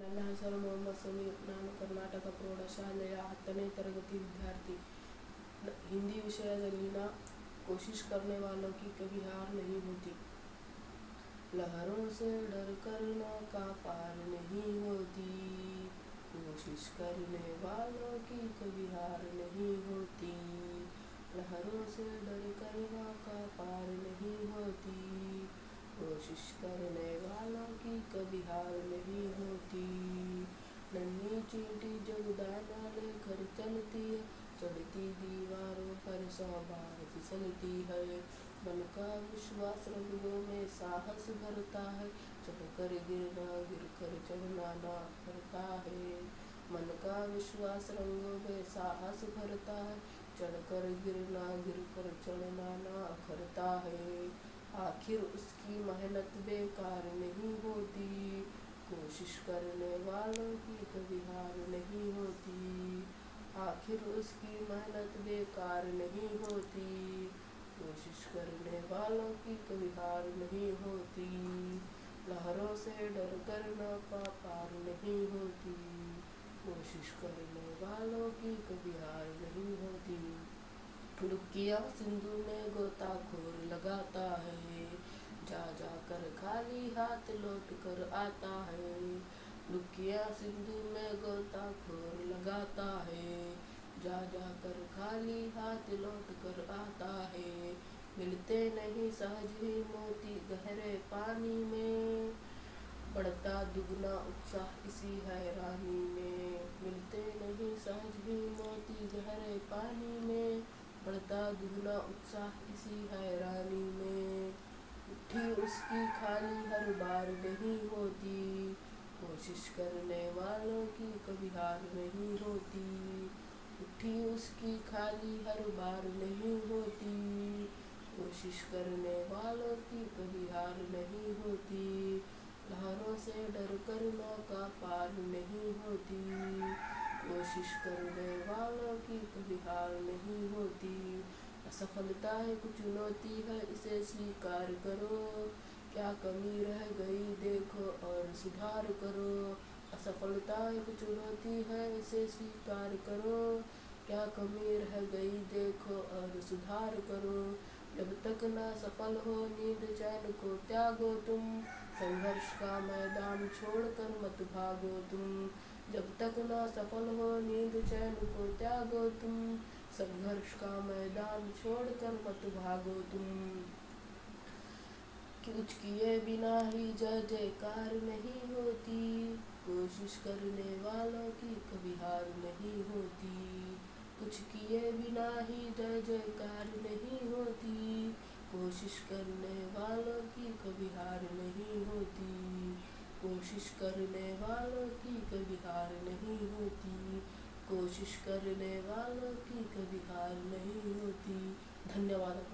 ನನ್ನ ಹೆಸರು ಮೊಹಮ್ಮದ್ ಸಮೀರ್ ನಾನು ಕರ್ನಾಟಕ ಪ್ರೌಢಶಾಲೆಯ ಹತ್ತನೇ ತರಗತಿ ವಿದ್ಯಾರ್ಥಿ ನ- ಹಿಂದಿ ವಿಷಯದಲ್ಲಿನ कोशिश करने वालों की कभी हार नहीं होती लहरों से डर कर नौका पार नहीं होती कोशिश करने वालों की कभी कोशिश करने वालों की कभी हार नहीं होती। नन्ही चींटी जब दाना लेकर चलती है, चढ़ती दीवारों पर सौ बार फिसलती है। मन का विश्वास रंगों में साहस भरता है, चढ़कर गिरना गिर कर चढ़ना ना करता है। मन का विश्वास रंगों में साहस भरता है, चढ़कर गिरना गिर कर चढ़ना ना करता है। आखिर उसकी मेहनत बेकार नहीं होती। कोशिश करने वालों की कभी हार नहीं होती। आखिर उसकी मेहनत बेकार नहीं होती। कोशिश करने वालों की कभी हार नहीं होती। लहरों से डर कर नौका पार नहीं होती। कोशिश करने वालों की कभी हार नहीं होती। लुकिया सिंधु में गोताखोर लगाता खाली हाथ लौट कर आता है। लुकिया सिंधु में गोता खोर लगाता है। जा जा कर खाली हाथ लौट कर आता है। मिलते नहीं सहज ही मोती गहरे पानी में। बढ़ता दुगना उत्साह इसी हैरानी में। मिलते नहीं सहज ही मोती गहरे पानी में। बढ़ता दुगना उत्साह इसी हैरानी में। उसकी खाली हर बार नहीं होती। कोशिश करने वालों की कभी हार नहीं होती। उठी उसकी खाली हर बार नहीं होती। कोशिश करने वालों की कभी हार नहीं होती। लहरों से डर कर नौका पार नहीं होती। कोशिश करने वालों की कभी हार नहीं होती। असफलता एक चुनौती है, इसे स्वीकार करो। क्या कमी रह गई, देखो और सुधार करो। असफलता एक चुनौती है, इसे स्वीकार करो। क्या कमी रह गई, देखो और सुधार करो। जब तक ना सफल हो, नींद चैन को त्यागो तुम। संघर्ष का मैदान छोड़कर मत भागो तुम। जब तक ना सफल हो, नींद चैन को त्यागो तुम। संघर्ष का मैदान छोड़कर मत भागो तुम। कुछ किए बिना ही जय जयकार नहीं होती। कोशिश करने वालों की कभी हार नहीं होती। कुछ किए बिना ही जय जयकार नहीं होती। कोशिश करने वालों की कभी हार नहीं होती। कोशिश करने वालों की कभी हार नहीं होती। कोशिश करने वालों की कभी हार नहीं होती। धन्यवाद।